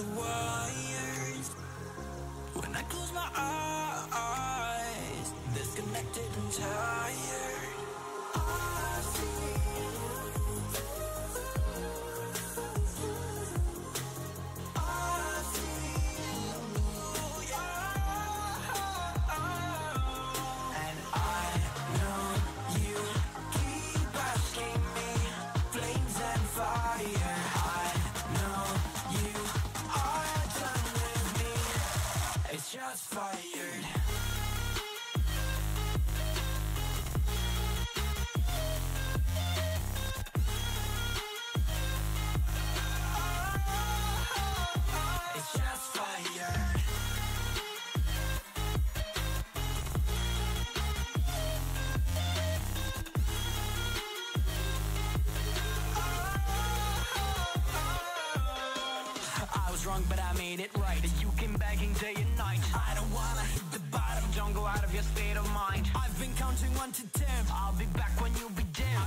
the wires. When I close my eyes, disconnected and tired. I just fired. Was wrong, but I made it right. You came begging day and night. I don't wanna hit the bottom. Don't go out of your state of mind. I've been counting one to ten. I'll be back when you be dim.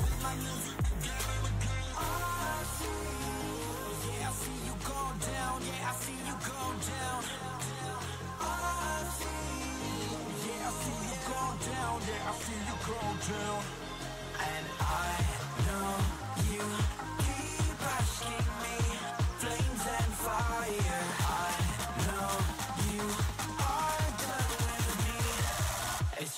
With my music together again. Oh, I see. Yeah, I see you go down. Yeah, I see you go down. Oh, I see. Yeah, I see you go down. Yeah, I see you go down. And I know you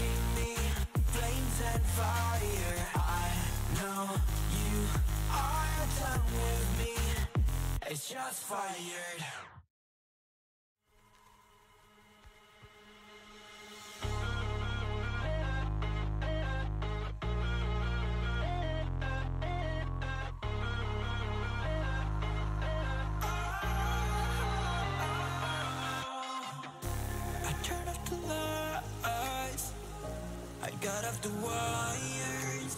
keep me, flames and fire. I know you are done with me. It's just fired. I turned off the lights. I got off the wires.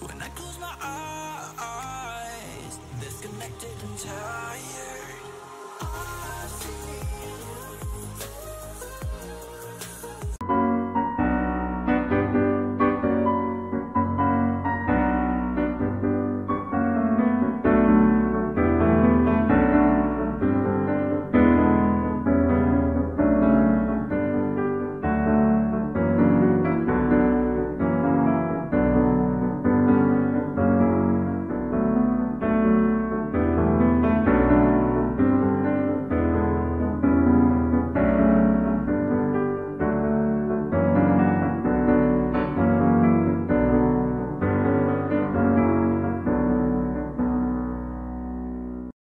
When I close my eyes Disconnected and tired. I see you.